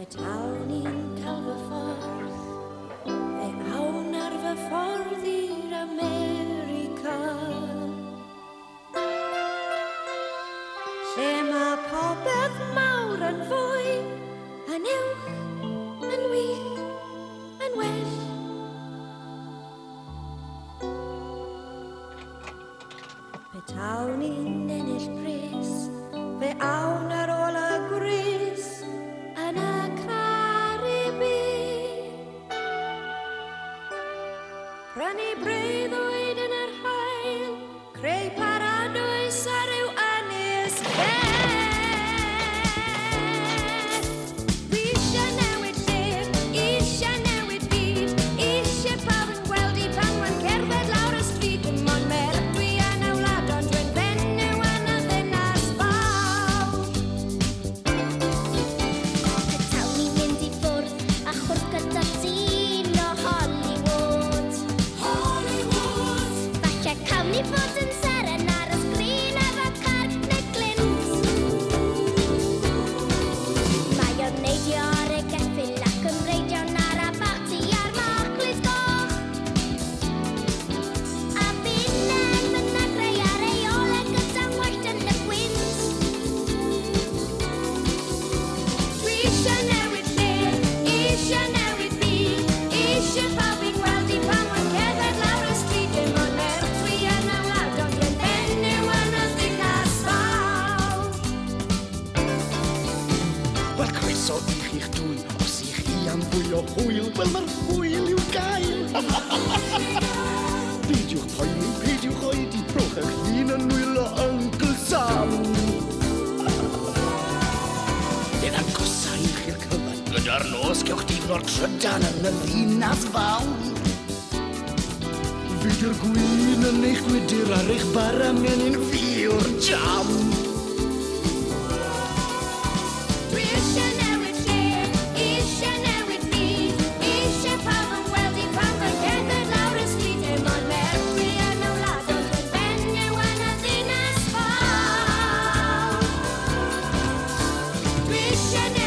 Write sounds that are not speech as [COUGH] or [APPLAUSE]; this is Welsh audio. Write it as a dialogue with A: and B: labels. A: Y tawn i'n cael fy ffordd E awn ar fy ffordd i'r America Lle mae popeth mawr yn fwy Yn uwch, yn wych, yn well Pe i'n ennill pres Fe awn ar Prynu breuddwyd yn yr haul, creu plaen o hwyl, wel mae'r hwyl i'w gael. [LAUGHS] peidiwch poeni, peidiwch i rhowch eich hun yn wylo Uncle Sam. Bydd yn gosau i chi'r cyfan. Gyda'r nos gewch difno'r trydan yn y ddinas fawr. Fydd yw'r gwyn yn eich gwydyr ar eich bar angen un fi o'r jam. Mission.